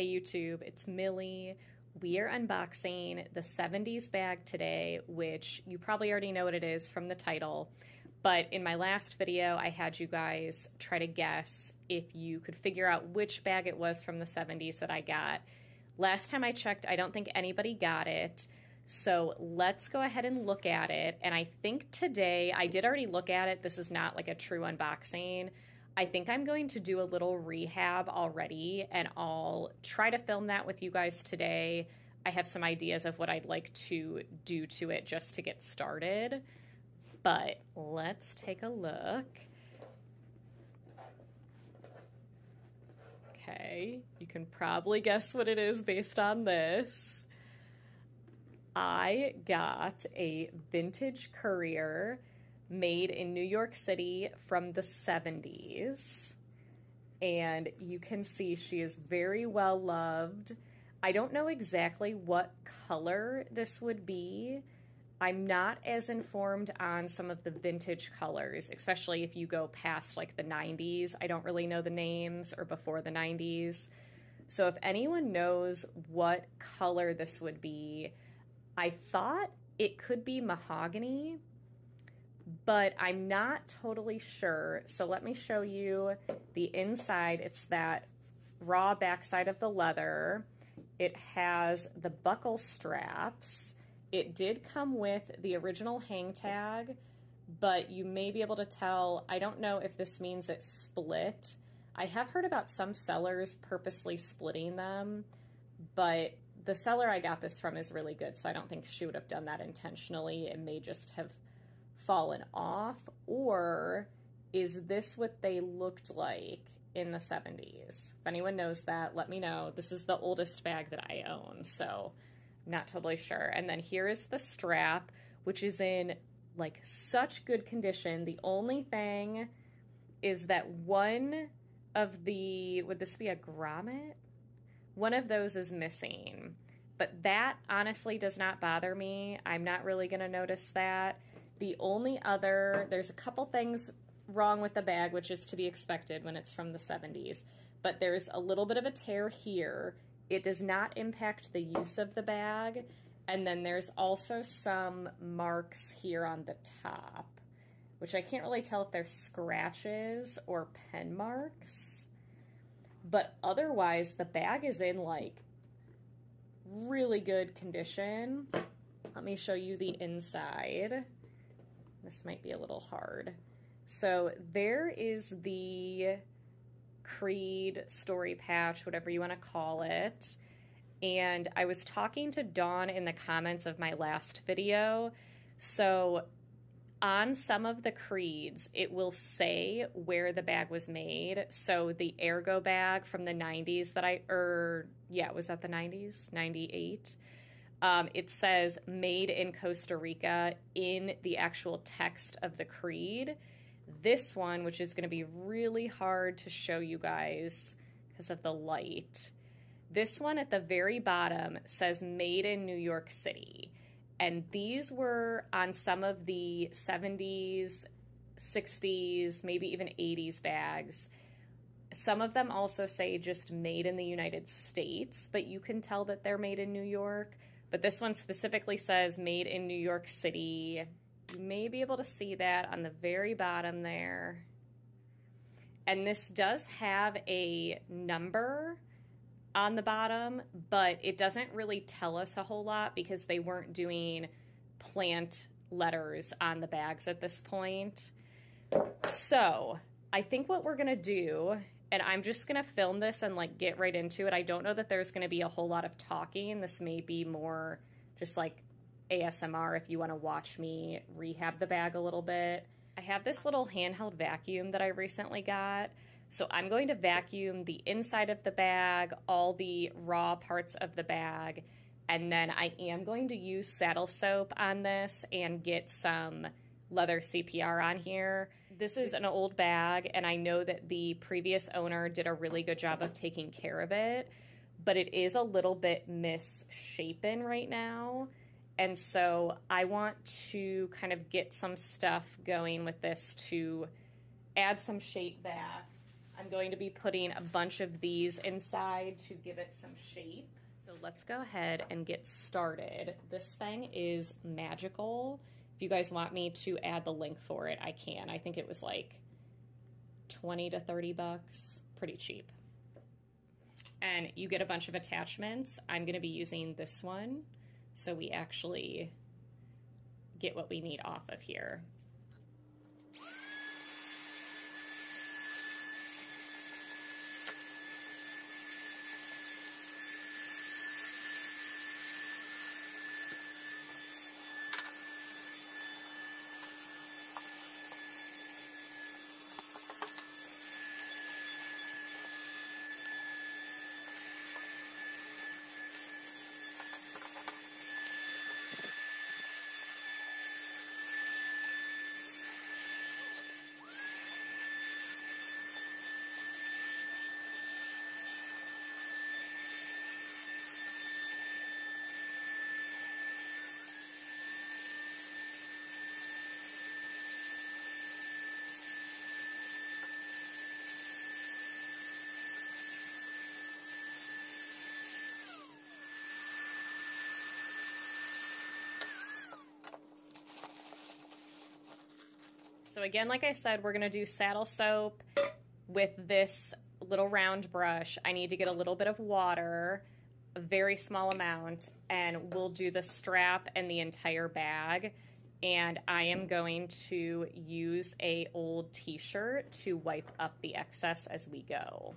Hey YouTube, it's Millie. We are unboxing the 70s bag today, which you probably already know what it is from the title. But in my last video, I had you guys try to guess if you could figure out which bag it was from the 70s that I got. Last time I checked, I don't think anybody got it. So let's go ahead and look at it. And I think today, I did already look at it. This is not like a true unboxing. I think I'm going to do a little rehab already and I'll try to film that with you guys today. I have some ideas of what I'd like to do to it just to get started. But let's take a look. Okay, you can probably guess what it is based on this. I got a vintage courier made in New York City from the 70s. And you can see she is very well loved. I don't know exactly what color this would be. I'm not as informed on some of the vintage colors, especially if you go past like the 90s. I don't really know the names or before the 90s. So if anyone knows what color this would be, I thought it could be mahogany, but I'm not totally sure. So let me show you the inside. It's that raw backside of the leather. It has the buckle straps. It did come with the original hang tag, but you may be able to tell, I don't know if this means it's split. I have heard about some sellers purposely splitting them, but the seller I got this from is really good, so I don't think she would have done that intentionally. It may just have fallen off, or is this what they looked like in the 70s? If anyone knows that, let me know. This is the oldest bag that I own, so not totally sure. And then here is the strap, which is in like such good condition. The only thing is that one of the, would this be a grommet? One of those is missing. But that honestly does not bother me. I'm not really going to notice that. The only other, there's a couple things wrong with the bag, which is to be expected when it's from the 70s. But there's a little bit of a tear here. It does not impact the use of the bag. And then there's also some marks here on the top, which I can't really tell if they're scratches or pen marks. But otherwise, the bag is in like really good condition. Let me show you the inside. This might be a little hard. So there is the Creed story patch, whatever you want to call it. And I was talking to Dawn in the comments of my last video. So on some of the creeds, it will say where the bag was made. So the Ergo bag from the 90s that I, er, yeah, was that the 90s? 98? Um, it says made in Costa Rica in the actual text of the creed. This one, which is going to be really hard to show you guys because of the light. This one at the very bottom says made in New York City. And these were on some of the 70s, 60s, maybe even 80s bags. Some of them also say just made in the United States, but you can tell that they're made in New York. But this one specifically says made in New York City. You may be able to see that on the very bottom there. And this does have a number on the bottom, but it doesn't really tell us a whole lot because they weren't doing plant letters on the bags at this point. So I think what we're going to do, and I'm just going to film this and like get right into it. I don't know that there's going to be a whole lot of talking. This may be more just like ASMR if you want to watch me rehab the bag a little bit. I have this little handheld vacuum that I recently got. So I'm going to vacuum the inside of the bag, all the raw parts of the bag, and then I am going to use saddle soap on this and get some leather CPR on here. This is an old bag, and I know that the previous owner did a really good job of taking care of it, but it is a little bit misshapen right now. And so I want to kind of get some stuff going with this to add some shape back I'm going to be putting a bunch of these inside to give it some shape. So let's go ahead and get started. This thing is magical. If you guys want me to add the link for it, I can. I think it was like 20 to 30 bucks, pretty cheap. And you get a bunch of attachments. I'm gonna be using this one so we actually get what we need off of here. So again, like I said, we're gonna do saddle soap with this little round brush. I need to get a little bit of water, a very small amount, and we'll do the strap and the entire bag. And I am going to use a old t-shirt to wipe up the excess as we go.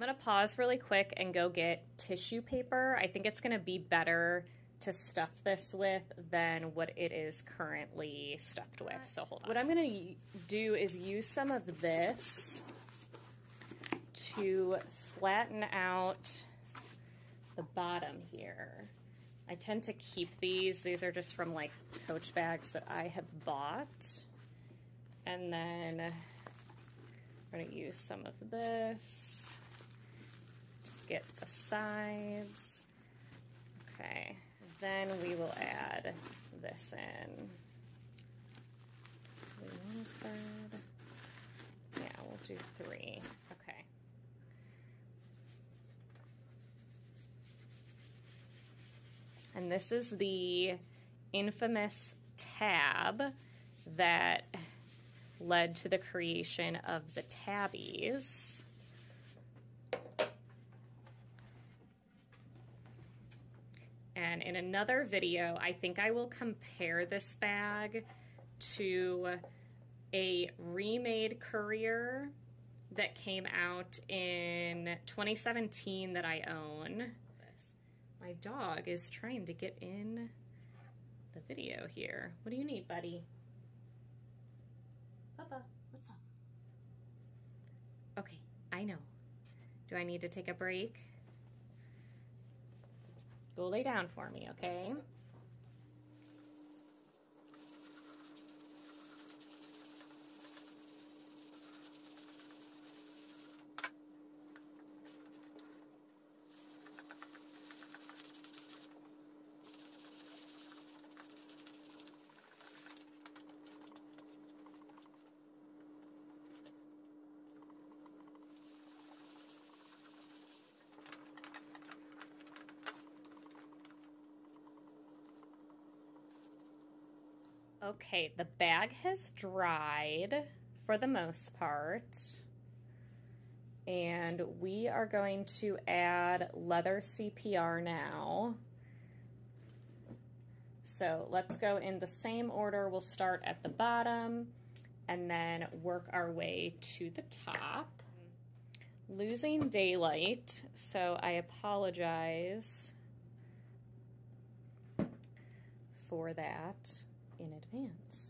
I'm going to pause really quick and go get tissue paper. I think it's going to be better to stuff this with than what it is currently stuffed with. So hold on. What I'm going to do is use some of this to flatten out the bottom here. I tend to keep these. These are just from like coach bags that I have bought. And then I'm going to use some of this get the sides. Okay, then we will add this in. Yeah, we'll do three. Okay. And this is the infamous tab that led to the creation of the tabbies. And in another video, I think I will compare this bag to a remade Courier that came out in 2017 that I own. My dog is trying to get in the video here. What do you need, buddy? Papa, what's up? Okay, I know. Do I need to take a break? Go lay down for me, okay? Okay, the bag has dried for the most part. And we are going to add leather CPR now. So let's go in the same order. We'll start at the bottom and then work our way to the top. Losing daylight, so I apologize for that in advance.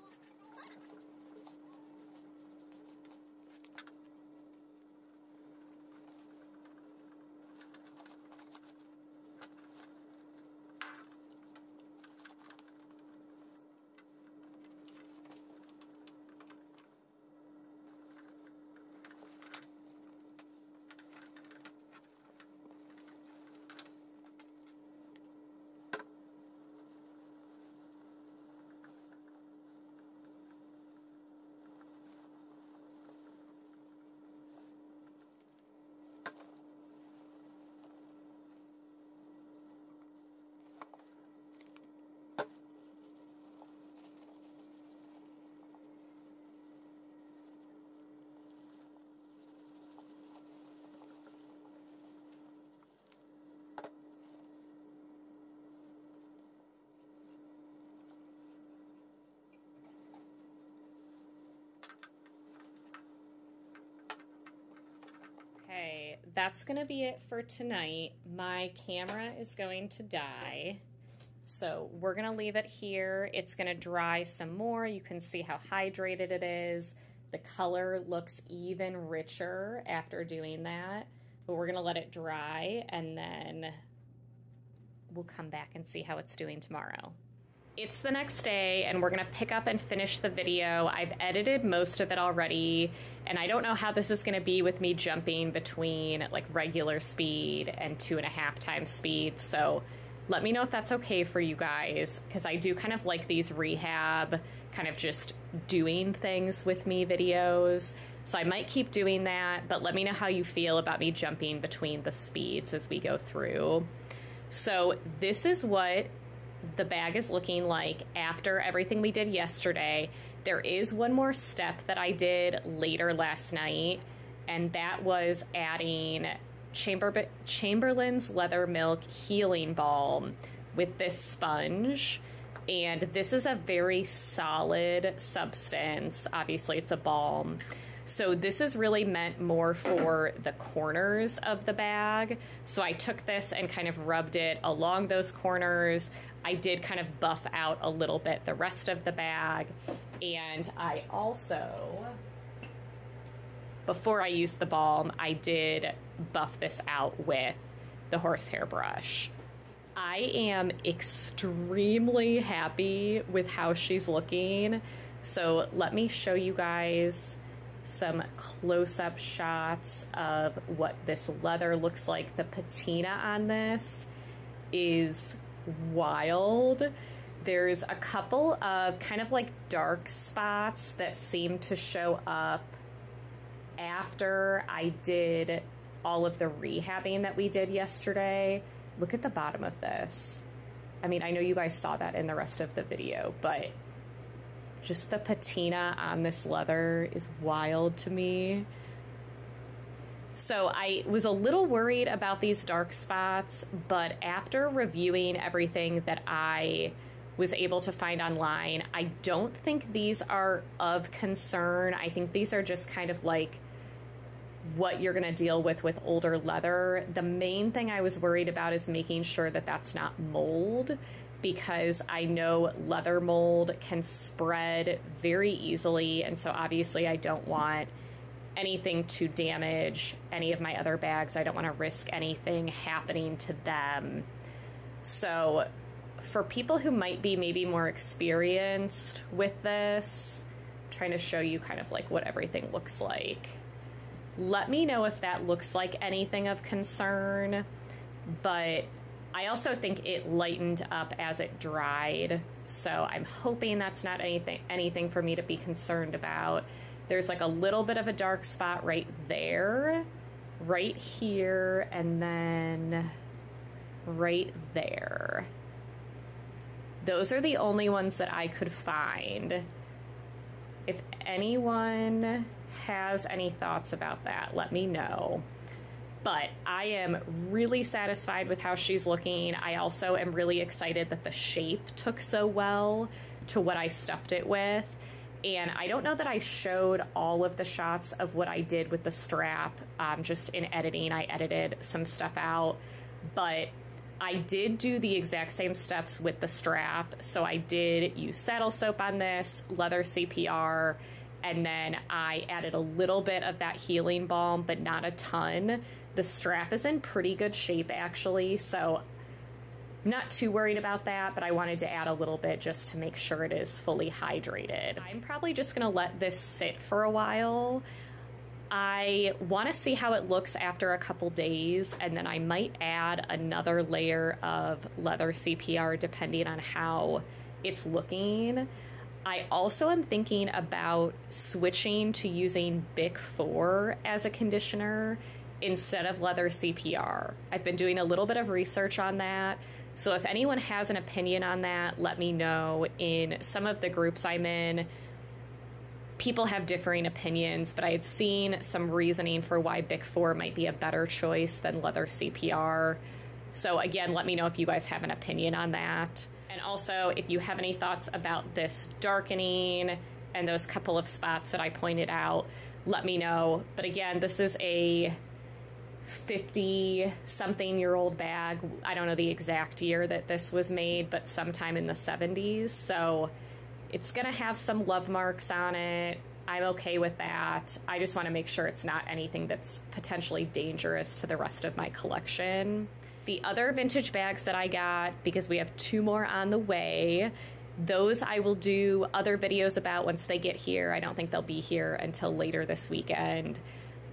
that's going to be it for tonight. My camera is going to die. So we're going to leave it here. It's going to dry some more. You can see how hydrated it is. The color looks even richer after doing that. But we're going to let it dry and then we'll come back and see how it's doing tomorrow. It's the next day and we're gonna pick up and finish the video. I've edited most of it already and I don't know how this is gonna be with me jumping between like regular speed and two and a half times speed. So let me know if that's okay for you guys because I do kind of like these rehab, kind of just doing things with me videos. So I might keep doing that, but let me know how you feel about me jumping between the speeds as we go through. So this is what the bag is looking like after everything we did yesterday. There is one more step that I did later last night, and that was adding Chamber Chamberlain's Leather Milk Healing Balm with this sponge. And this is a very solid substance. Obviously, it's a balm. So this is really meant more for the corners of the bag. So I took this and kind of rubbed it along those corners. I did kind of buff out a little bit the rest of the bag. And I also, before I used the balm, I did buff this out with the horsehair brush. I am extremely happy with how she's looking. So let me show you guys some close-up shots of what this leather looks like. The patina on this is wild. There's a couple of kind of like dark spots that seem to show up after I did all of the rehabbing that we did yesterday. look at the bottom of this. I mean, I know you guys saw that in the rest of the video, but just the patina on this leather is wild to me. So I was a little worried about these dark spots, but after reviewing everything that I was able to find online, I don't think these are of concern. I think these are just kind of like what you're going to deal with with older leather. The main thing I was worried about is making sure that that's not mold because I know leather mold can spread very easily. And so obviously, I don't want anything to damage any of my other bags. I don't want to risk anything happening to them. So, for people who might be maybe more experienced with this, I'm trying to show you kind of like what everything looks like. Let me know if that looks like anything of concern, but I also think it lightened up as it dried. So I'm hoping that's not anything anything for me to be concerned about. There's like a little bit of a dark spot right there, right here, and then right there. Those are the only ones that I could find. If anyone has any thoughts about that, let me know but I am really satisfied with how she's looking. I also am really excited that the shape took so well to what I stuffed it with. And I don't know that I showed all of the shots of what I did with the strap um, just in editing. I edited some stuff out, but I did do the exact same steps with the strap. So I did use saddle soap on this, leather CPR, and then I added a little bit of that healing balm, but not a ton the strap is in pretty good shape actually, so not too worried about that, but I wanted to add a little bit just to make sure it is fully hydrated. I'm probably just gonna let this sit for a while. I want to see how it looks after a couple days, and then I might add another layer of leather CPR depending on how it's looking. I also am thinking about switching to using Bick 4 as a conditioner instead of leather CPR. I've been doing a little bit of research on that. So if anyone has an opinion on that, let me know. In some of the groups I'm in, people have differing opinions, but I had seen some reasoning for why Bick 4 might be a better choice than leather CPR. So again, let me know if you guys have an opinion on that. And also, if you have any thoughts about this darkening and those couple of spots that I pointed out, let me know. But again, this is a 50 something year old bag. I don't know the exact year that this was made, but sometime in the 70s. So it's going to have some love marks on it. I'm okay with that. I just want to make sure it's not anything that's potentially dangerous to the rest of my collection. The other vintage bags that I got, because we have two more on the way, those I will do other videos about once they get here. I don't think they'll be here until later this weekend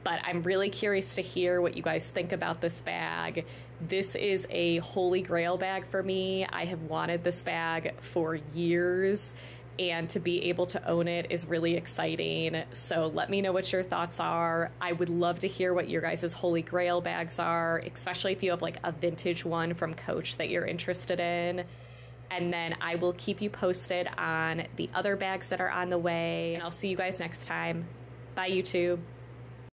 but I'm really curious to hear what you guys think about this bag. This is a holy grail bag for me. I have wanted this bag for years and to be able to own it is really exciting. So let me know what your thoughts are. I would love to hear what your guys' holy grail bags are, especially if you have like a vintage one from Coach that you're interested in. And then I will keep you posted on the other bags that are on the way. And I'll see you guys next time. Bye, YouTube.